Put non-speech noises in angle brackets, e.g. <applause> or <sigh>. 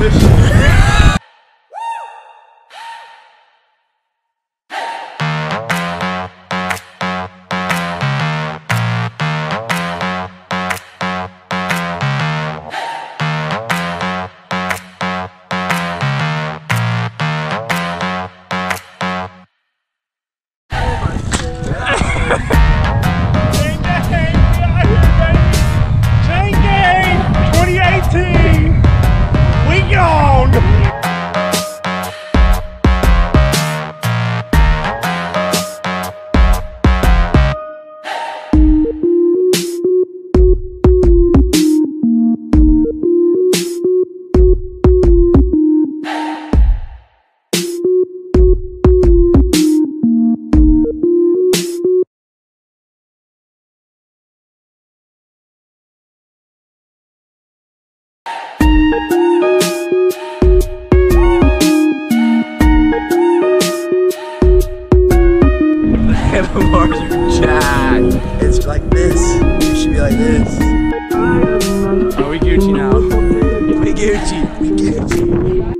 this. handlebars are jacked. It's like this. It should be like this. Are we Gucci now? <laughs> We Gucci. We Gucci.